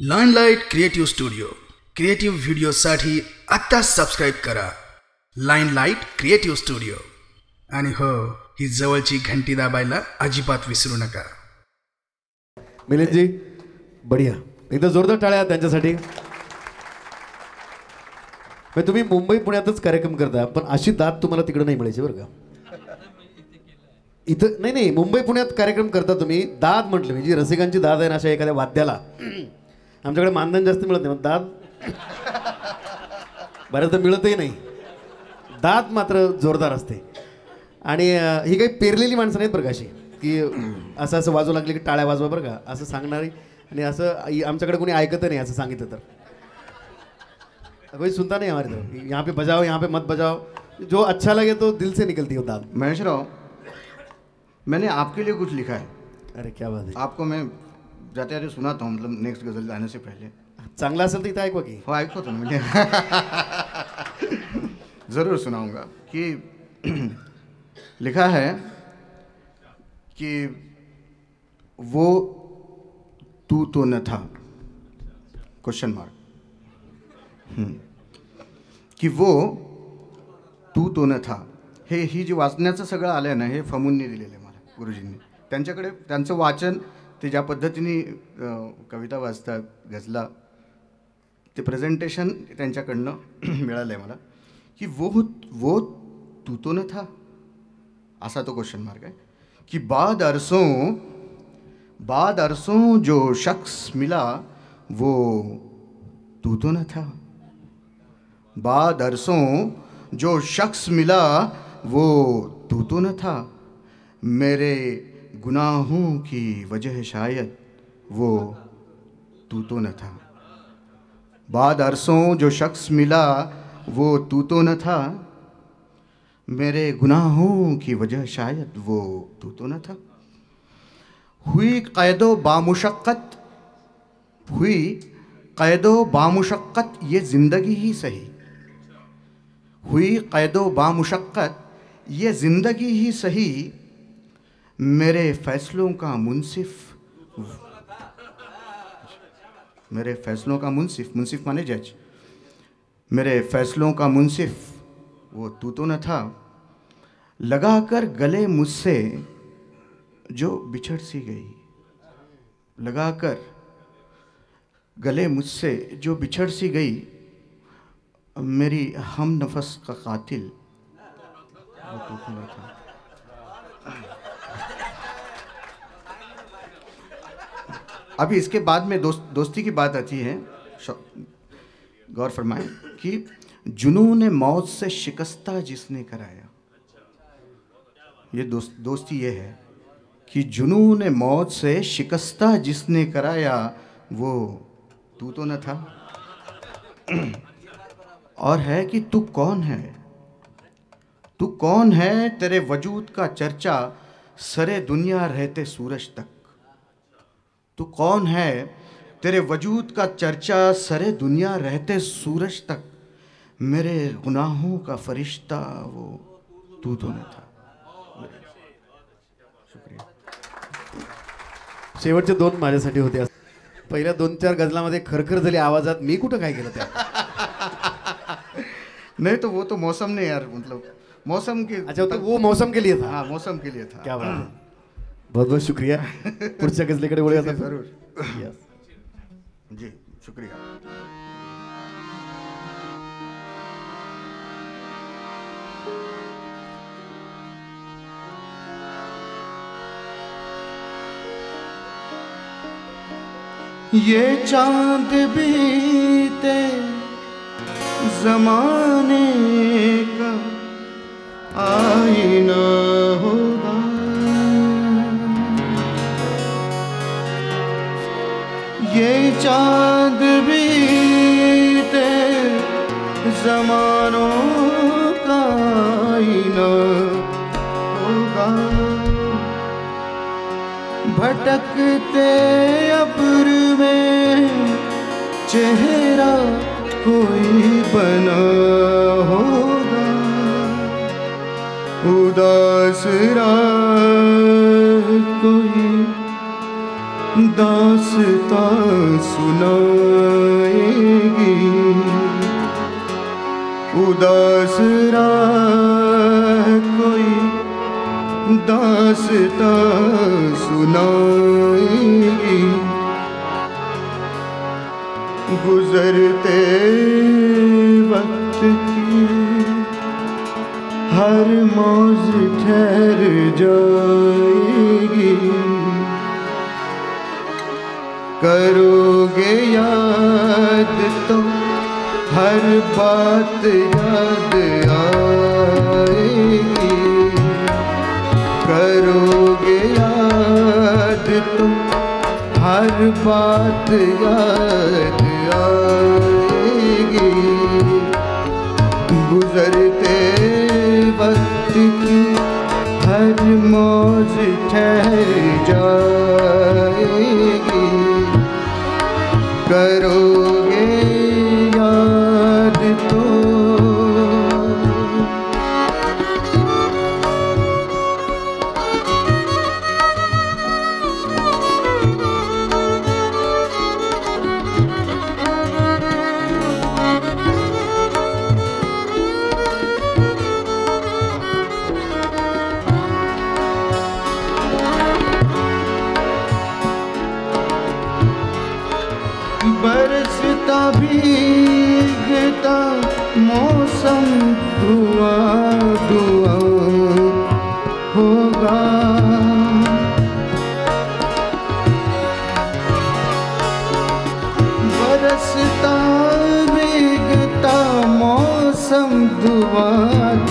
लाईनलाईट creative studio creative व्हिडिओसाठी आत्ता subscribe करा लाइट क्रिएटिव्ह स्टुडिओ आणि हो ही जवळची घंटी दाबायला अजिबात विसरू नका मिलिंदजी बढिया. एकदा जोरदार टाळ्या त्यांच्यासाठी. म्हणजे तुम्ही मुंबई पुण्यातच कार्यक्रम करता पण अशी दात तुम्हाला तिकडे नाही मिळायची बरं का? इथं नाही नाही मुंबई पुण्यात कार्यक्रम करता तुम्ही. दाद म्हटलं म्हणजे रसिकांची दाद आहे ना अशा एखाद्या वाद्याला. आमच्याकडे मानधन जास्त मिळत नाही मग दाद बऱ्याचदा मिळतही नाही. दात मात्र जोरदार असते. आणि ही काही पेरलेली माणसं नाहीत बरं का अशी की असं असं वाजू लागले की टाळ्या वाजवा बरं का असं सांगणारी आणि असं आमच्याकडे कोणी ऐकत नाही असं सांगितलं तर. कोई सुनता नहीं हमारी तरफ यहाँ पे बजाओ यहाँ पे मत बजाओ. जो अच्छा लगे तो दिल से निकलती है दाद महेश राव मैंने आपके लिए कुछ लिखा है। अरे क्या बात आहे आपको मैं जाते जाते सुनाता हूँ मतलब नेक्स्ट गजल आने से पहले. चांगला असेल तर इथं ऐकवा की. हो ऐकतो ना म्हणजे. ज़रूर सुनाऊंगा. कि लिखा है कि वो तू तो न था. क्वेश्चन मार्क की वो तू तो न था. हे ही जी वाचण्याचं सगळं आलं आहे ना हे फमूंनी दिलेलं आहे मला गुरुजींनी. त्यांच्याकडे त्यांचं वाचन ते ज्या पद्धतीने कविता वाचतात गजला ते प्रेझेंटेशन त्यांच्याकडनं मिळालं आहे मला, की वो वो तू तो न था, असा तो क्वेश्चन मार्क आहे. कि बाद अरसों बाद अरसों जो शख्स मिला, वो तू तो न था. बाद अरसों जो शख्स मिला, वो तू तो न था. मेरे गुनाहों की वजह शायद वो तू तो न था। बाद अरसों जो शख्स मिला, वो तू तो न था। मेरे गुनाहों की वजह शायद वो तू तो न था। हुई कैदो बामुशक्क़त, हुई कैदो बामुशक्क़त, ये ज़िंदगी ही सही। हुई कैदो बामुशक्क़त, ये ज़िंदगी ही सही मेरे फ़ैसलों का मुनसिफ। मेरे फ़ैसलों का मुनसिफ मुनसिफ माने जज। मेरे फ़ैसलों का मुनसिफ, वो तू तो न था। लगा कर गले मुझसे जो बिछड़ सी गई। लगा कर गले मुझसे जो बिछड़ सी गई, मेरी हम नफस का कातिल। वो तू तो न था। अभी इसके बाद में दोस्त, दोस्ती की बात आती है गौर फरमाएँ, कि जुनून मौत से शिकस्ता जिसने कराया। ये दोस्त, दोस्ती ये है कि जुनून मौत से शिकस्ता जिसने कराया, वो तू तो न था। और है कि तू कौन है? तू कौन है तेरे वजूद का चर्चा? सरे दुनिया रहते सूरज तक। तू कौन है? तेरे वजूद का चर्चा सरे दुनिया रहते सूरज तक। मेरे गुनाहों का फरिश्ता वो तू तो न था। शेवटचे दोन माझ्यासाठी होते. पहिल्या दोन चार गजलामध्ये खरखर झाली आवाजात मी कुठं काय केलं त्या नहीं तो वो तो मौसम ने यार मतलब मौसम के अच्छा तो वो मौसम के लिए था. हाँ मौसम के लिए था. क्या बात बहुत बहुत शुक्रिया। पुढच्या गजलेकडे वळूया आता. ज़रूर। जी शुक्रिया। ये चाँद बीते जमाने ये चाँद बीते जमानों का आईना होगा भटकते अब्र में चेहरा कोई बना होगा। उदास रात दासता सुनाएगी। उदास कोई दासता सुनाएगी। गुजरते वक्त की हर मौज ठहर जाएगी करोगे याद तो हर बात याद आएगी। करोगे याद तो हर बात याद आएगी। गुजरते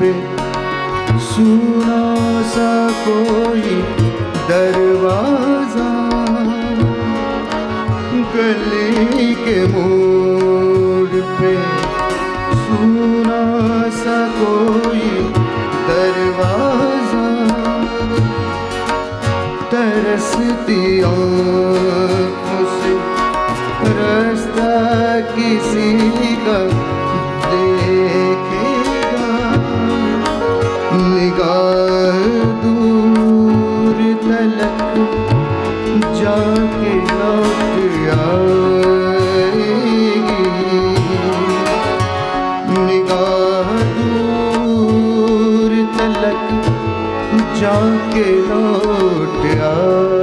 पे सुना सा कोई दरवाज़ा गली के मोड़ पे सुना सा कोई दरवाज़ा तरसती आँखों से रास्ता किसी का जाके लौट आएगी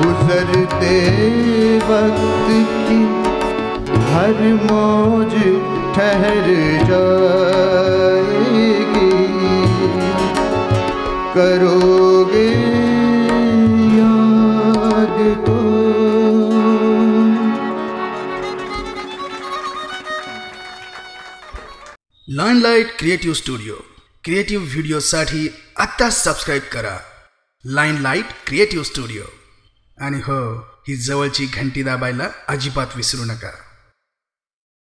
गुजरते वक्त की हर मौज ठहर जाएगी करोगे याद तो। लाईनलाईट क्रिएटिव्ह स्टुडिओ क्रिएटिव्ह व्हिडिओसाठी आत्ता सबस्क्राईब करा। लाईनलाईट क्रिएटिव्ह स्टुडिओ आणि हो ही जवळची घंटी दाबायला अजिबात विसरू नका।